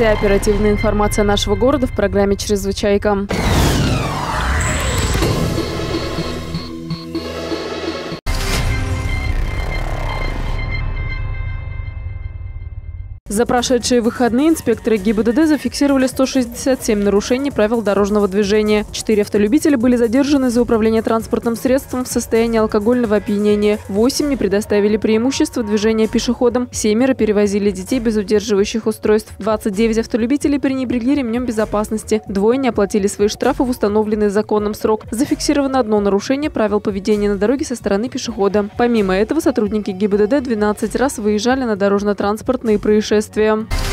Вся оперативная информация нашего города в программе «Чрезвычайка». За прошедшие выходные инспекторы ГИБДД зафиксировали 167 нарушений правил дорожного движения. Четыре автолюбителя были задержаны за управление транспортным средством в состоянии алкогольного опьянения. Восемь не предоставили преимущества движения пешеходам. Семеро перевозили детей без удерживающих устройств. 29 автолюбителей пренебрегли ремнем безопасности. Двое не оплатили свои штрафы в установленный законом срок. Зафиксировано одно нарушение правил поведения на дороге со стороны пешехода. Помимо этого, сотрудники ГИБДД 12 раз выезжали на дорожно-транспортные происшествия происшествия.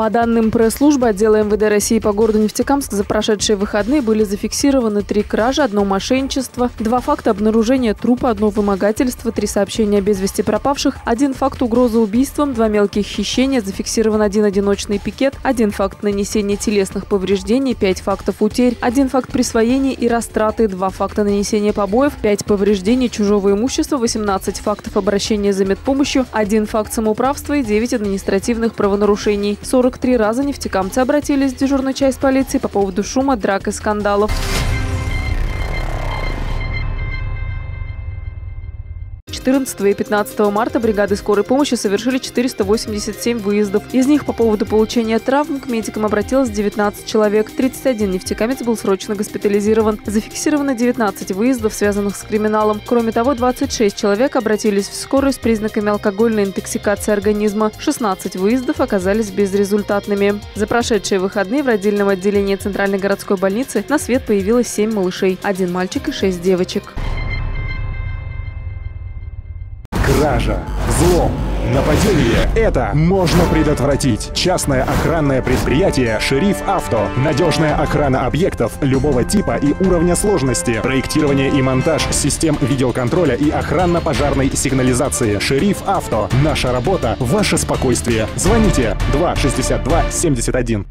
По данным пресс-службы отдела МВД России по городу Нефтекамск за прошедшие выходные были зафиксированы три кражи, одно мошенничество, два факта обнаружения трупа, одно вымогательство, три сообщения без вести пропавших, один факт угрозы убийством, два мелких хищения, зафиксирован один одиночный пикет, один факт нанесения телесных повреждений, пять фактов утерь, один факт присвоения и растраты, два факта нанесения побоев, пять повреждений чужого имущества, 18 фактов обращения за медпомощью, один факт самоуправства и 9 административных правонарушений. 40 43 раза нефтекамцы обратились в дежурную часть полиции по поводу шума, драк и скандалов. 14 и 15 марта бригады скорой помощи совершили 487 выездов. Из них по поводу получения травм к медикам обратилось 19 человек. 31 нефтекамец был срочно госпитализирован. Зафиксировано 19 выездов, связанных с криминалом. Кроме того, 26 человек обратились в скорую с признаками алкогольной интоксикации организма. 16 выездов оказались безрезультатными. За прошедшие выходные в родильном отделении Центральной городской больницы на свет появилось 7 малышей. Один мальчик и 6 девочек. Кража, взлом, нападение – это можно предотвратить. Частное охранное предприятие «Шериф Авто». Надежная охрана объектов любого типа и уровня сложности. Проектирование и монтаж систем видеоконтроля и охранно-пожарной сигнализации. «Шериф Авто». Наша работа – ваше спокойствие. Звоните 262 71.